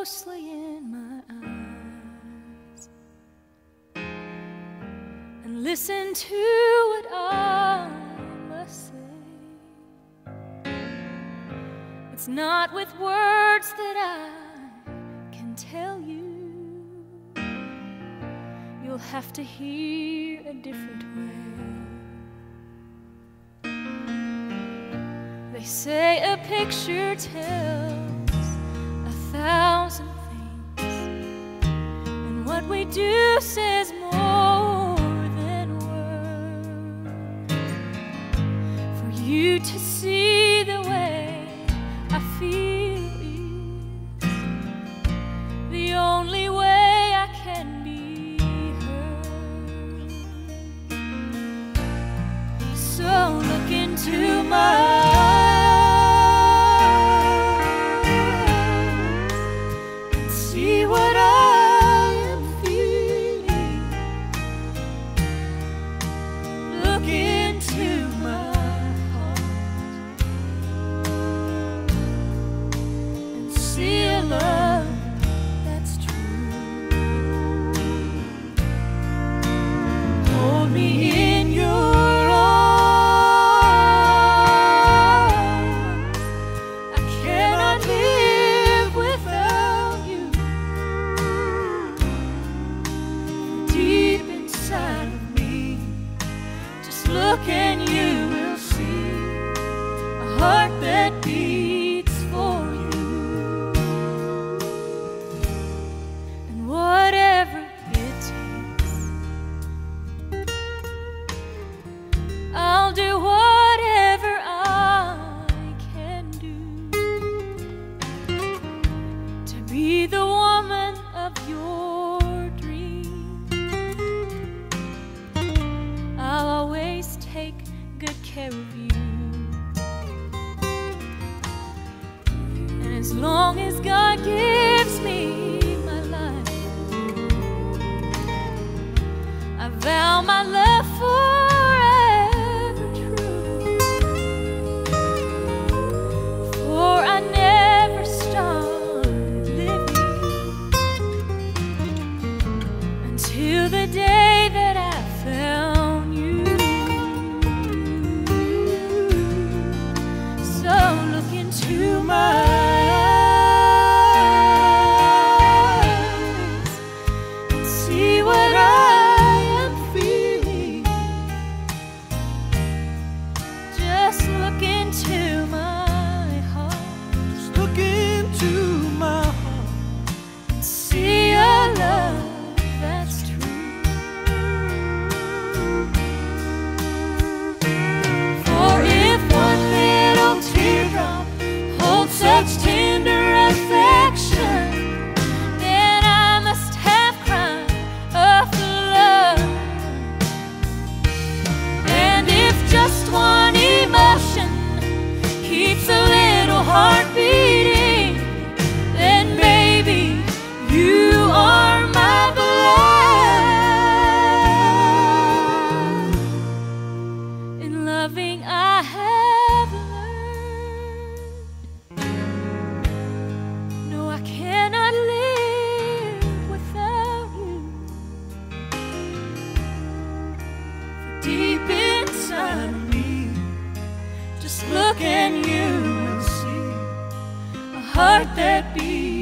closely in my eyes and listen to what I must say. It's not with words that I can tell you. You'll have to hear a different way. They say a picture tells thousand things, and what we do says more and you will see a heart that beats for you. And whatever it takes, I'll do whatever I can do to be the woman of your care of you. And as long as God gives me my life, I vow my love loving, I have learned. No, I cannot live without you. Deep inside of me, just look and you will see a heart that beats